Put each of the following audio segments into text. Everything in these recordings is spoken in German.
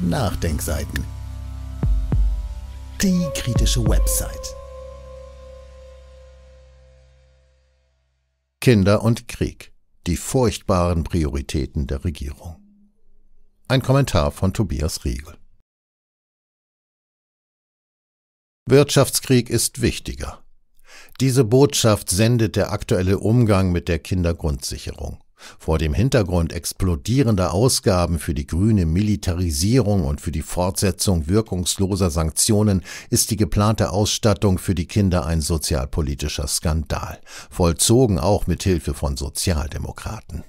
Nachdenkseiten. Die kritische Website. Kinder und Krieg. Die furchtbaren Prioritäten der Regierung. Ein Kommentar von Tobias Riegel. Wirtschaftskrieg ist wichtiger. Diese Botschaft sendet der aktuelle Umgang mit der Kindergrundsicherung. Vor dem Hintergrund explodierender Ausgaben für die grüne Militarisierung und für die Fortsetzung wirkungsloser Sanktionen ist die geplante Ausstattung für die Kinder ein sozialpolitischer Skandal, vollzogen auch mit Hilfe von Sozialdemokraten.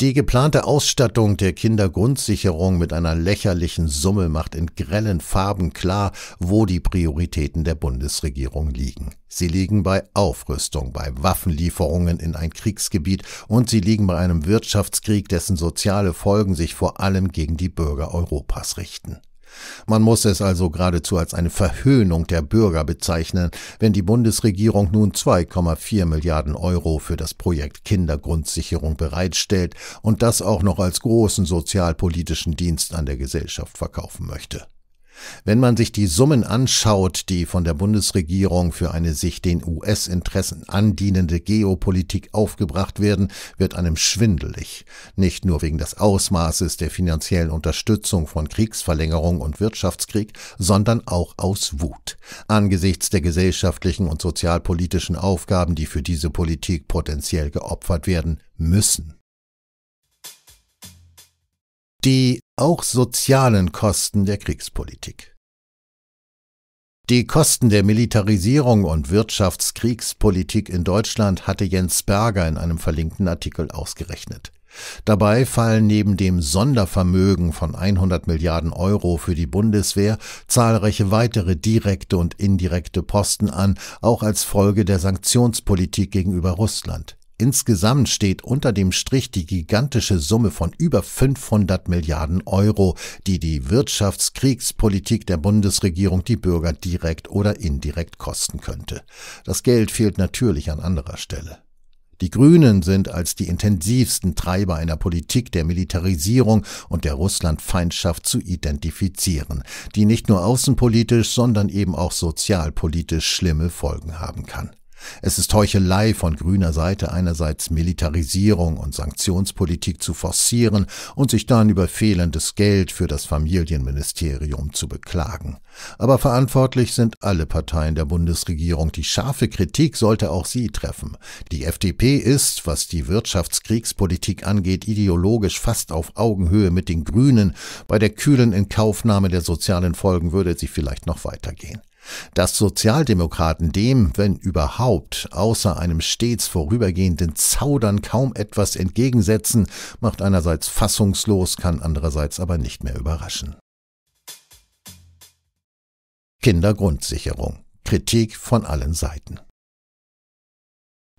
Die geplante Ausstattung der Kindergrundsicherung mit einer lächerlichen Summe macht in grellen Farben klar, wo die Prioritäten der Bundesregierung liegen. Sie liegen bei Aufrüstung, bei Waffenlieferungen in ein Kriegsgebiet und sie liegen bei einem Wirtschaftskrieg, dessen soziale Folgen sich vor allem gegen die Bürger Europas richten. Man muss es also geradezu als eine Verhöhnung der Bürger bezeichnen, wenn die Bundesregierung nun 2,4 Milliarden Euro für das Projekt Kindergrundsicherung bereitstellt und das auch noch als großen sozialpolitischen Dienst an der Gesellschaft verkaufen möchte. Wenn man sich die Summen anschaut, die von der Bundesregierung für eine sich den US-Interessen andienende Geopolitik aufgebracht werden, wird einem schwindelig. Nicht nur wegen des Ausmaßes der finanziellen Unterstützung von Kriegsverlängerung und Wirtschaftskrieg, sondern auch aus Wut. Angesichts der gesellschaftlichen und sozialpolitischen Aufgaben, die für diese Politik potenziell geopfert werden müssen. Die auch sozialen Kosten der Kriegspolitik. Die Kosten der Militarisierung und Wirtschaftskriegspolitik in Deutschland hatte Jens Berger in einem verlinkten Artikel ausgerechnet. Dabei fallen neben dem Sondervermögen von 100 Milliarden Euro für die Bundeswehr zahlreiche weitere direkte und indirekte Posten an, auch als Folge der Sanktionspolitik gegenüber Russland. Insgesamt steht unter dem Strich die gigantische Summe von über 500 Milliarden Euro, die die Wirtschaftskriegspolitik der Bundesregierung die Bürger direkt oder indirekt kosten könnte. Das Geld fehlt natürlich an anderer Stelle. Die Grünen sind als die intensivsten Treiber einer Politik der Militarisierung und der Russlandfeindschaft zu identifizieren, die nicht nur außenpolitisch, sondern eben auch sozialpolitisch schlimme Folgen haben kann. Es ist Heuchelei von grüner Seite einerseits Militarisierung und Sanktionspolitik zu forcieren und sich dann über fehlendes Geld für das Familienministerium zu beklagen. Aber verantwortlich sind alle Parteien der Bundesregierung. Die scharfe Kritik sollte auch sie treffen. Die FDP ist, was die Wirtschaftskriegspolitik angeht, ideologisch fast auf Augenhöhe mit den Grünen. Bei der kühlen Inkaufnahme der sozialen Folgen würde sie vielleicht noch weitergehen. Dass Sozialdemokraten dem, wenn überhaupt, außer einem stets vorübergehenden Zaudern kaum etwas entgegensetzen, macht einerseits fassungslos, kann andererseits aber nicht mehr überraschen. Kindergrundsicherung. Kritik von allen Seiten.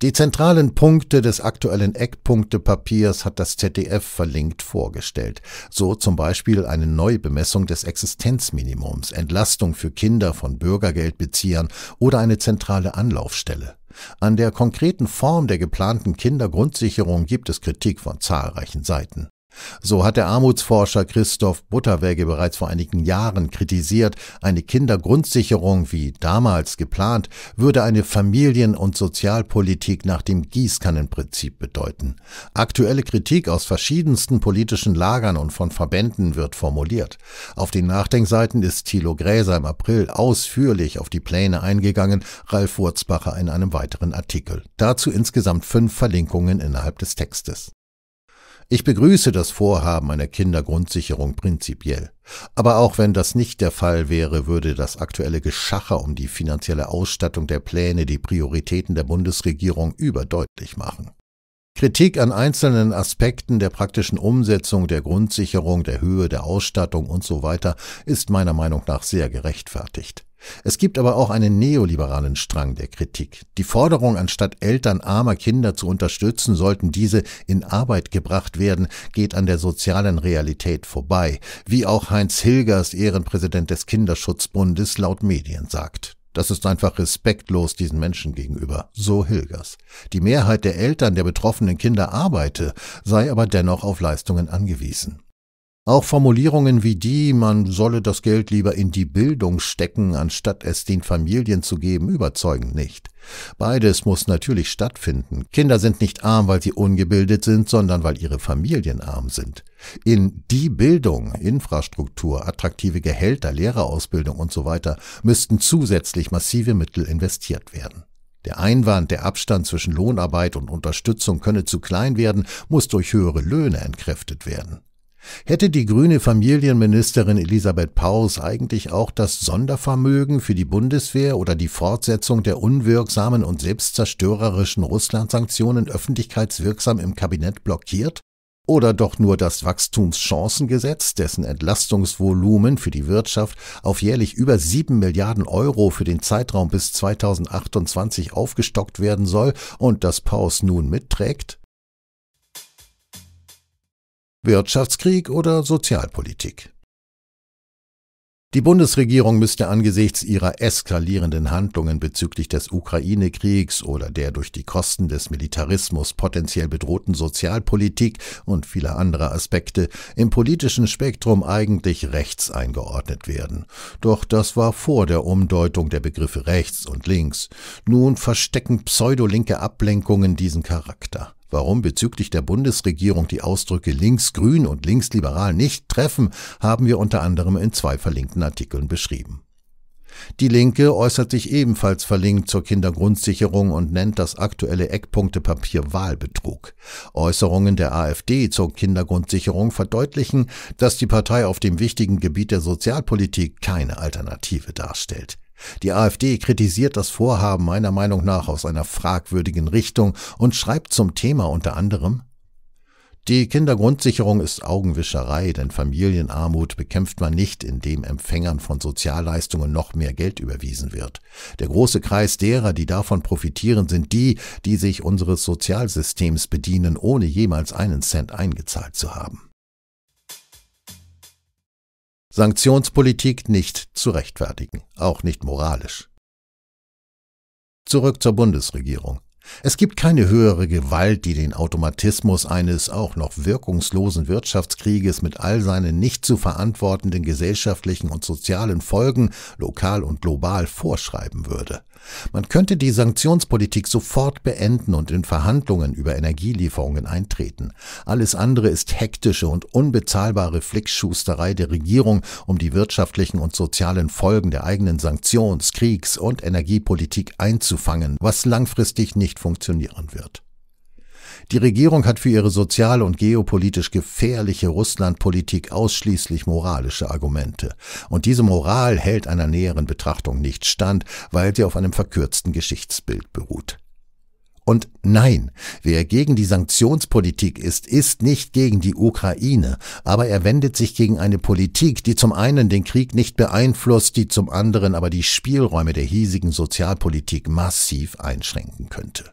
Die zentralen Punkte des aktuellen Eckpunktepapiers hat das ZDF verlinkt vorgestellt. So zum Beispiel eine Neubemessung des Existenzminimums, Entlastung für Kinder von Bürgergeldbeziehern oder eine zentrale Anlaufstelle. An der konkreten Form der geplanten Kindergrundsicherung gibt es Kritik von zahlreichen Seiten. So hat der Armutsforscher Christoph Butterwege bereits vor einigen Jahren kritisiert, eine Kindergrundsicherung wie damals geplant würde eine Familien- und Sozialpolitik nach dem Gießkannenprinzip bedeuten. Aktuelle Kritik aus verschiedensten politischen Lagern und von Verbänden wird formuliert. Auf den Nachdenkseiten ist Thilo Gräser im April ausführlich auf die Pläne eingegangen, Ralf Wurzbacher in einem weiteren Artikel. Dazu insgesamt fünf Verlinkungen innerhalb des Textes. Ich begrüße das Vorhaben einer Kindergrundsicherung prinzipiell. Aber auch wenn das nicht der Fall wäre, würde das aktuelle Geschacher um die finanzielle Ausstattung der Pläne die Prioritäten der Bundesregierung überdeutlich machen. Kritik an einzelnen Aspekten der praktischen Umsetzung der Grundsicherung, der Höhe der Ausstattung usw. So ist meiner Meinung nach sehr gerechtfertigt. Es gibt aber auch einen neoliberalen Strang der Kritik. Die Forderung, anstatt Eltern armer Kinder zu unterstützen, sollten diese in Arbeit gebracht werden, geht an der sozialen Realität vorbei, wie auch Heinz Hilgers, Ehrenpräsident des Kinderschutzbundes, laut Medien sagt. Das ist einfach respektlos diesen Menschen gegenüber, so Hilgers. Die Mehrheit der Eltern der betroffenen Kinder arbeite, sei aber dennoch auf Leistungen angewiesen. Auch Formulierungen wie die, man solle das Geld lieber in die Bildung stecken, anstatt es den Familien zu geben, überzeugen nicht. Beides muss natürlich stattfinden. Kinder sind nicht arm, weil sie ungebildet sind, sondern weil ihre Familien arm sind. In die Bildung, Infrastruktur, attraktive Gehälter, Lehrerausbildung und so weiter müssten zusätzlich massive Mittel investiert werden. Der Einwand, der Abstand zwischen Lohnarbeit und Unterstützung könne zu klein werden, muss durch höhere Löhne entkräftet werden. Hätte die grüne Familienministerin Elisabeth Paus eigentlich auch das Sondervermögen für die Bundeswehr oder die Fortsetzung der unwirksamen und selbstzerstörerischen Russland-Sanktionen öffentlichkeitswirksam im Kabinett blockiert? Oder doch nur das Wachstumschancengesetz, dessen Entlastungsvolumen für die Wirtschaft auf jährlich über sieben Milliarden Euro für den Zeitraum bis 2028 aufgestockt werden soll und das Paus nun mitträgt? Wirtschaftskrieg oder Sozialpolitik. Die Bundesregierung müsste angesichts ihrer eskalierenden Handlungen bezüglich des Ukraine-Kriegs oder der durch die Kosten des Militarismus potenziell bedrohten Sozialpolitik und vieler anderer Aspekte im politischen Spektrum eigentlich rechts eingeordnet werden. Doch das war vor der Umdeutung der Begriffe rechts und links. Nun verstecken pseudolinke Ablenkungen diesen Charakter. Warum bezüglich der Bundesregierung die Ausdrücke linksgrün und linksliberal nicht treffen, haben wir unter anderem in zwei verlinkten Artikeln beschrieben. Die Linke äußert sich ebenfalls verlinkt zur Kindergrundsicherung und nennt das aktuelle Eckpunktepapier Wahlbetrug. Äußerungen der AfD zur Kindergrundsicherung verdeutlichen, dass die Partei auf dem wichtigen Gebiet der Sozialpolitik keine Alternative darstellt. Die AfD kritisiert das Vorhaben meiner Meinung nach aus einer fragwürdigen Richtung und schreibt zum Thema unter anderem die Kindergrundsicherung ist Augenwischerei, denn Familienarmut bekämpft man nicht, indem Empfängern von Sozialleistungen noch mehr Geld überwiesen wird. Der große Kreis derer, die davon profitieren, sind die, die sich unseres Sozialsystems bedienen, ohne jemals einen Cent eingezahlt zu haben. Sanktionspolitik nicht zu rechtfertigen, auch nicht moralisch. Zurück zur Bundesregierung. Es gibt keine höhere Gewalt, die den Automatismus eines auch noch wirkungslosen Wirtschaftskrieges mit all seinen nicht zu verantwortenden gesellschaftlichen und sozialen Folgen lokal und global vorschreiben würde. Man könnte die Sanktionspolitik sofort beenden und in Verhandlungen über Energielieferungen eintreten. Alles andere ist hektische und unbezahlbare Flickschusterei der Regierung, um die wirtschaftlichen und sozialen Folgen der eigenen Sanktions-, Kriegs- und Energiepolitik einzufangen, was langfristig nicht funktionieren wird. Die Regierung hat für ihre sozial- und geopolitisch gefährliche Russlandpolitik ausschließlich moralische Argumente. Und diese Moral hält einer näheren Betrachtung nicht stand, weil sie auf einem verkürzten Geschichtsbild beruht. Und nein, wer gegen die Sanktionspolitik ist, ist nicht gegen die Ukraine, aber er wendet sich gegen eine Politik, die zum einen den Krieg nicht beeinflusst, die zum anderen aber die Spielräume der hiesigen Sozialpolitik massiv einschränken könnte.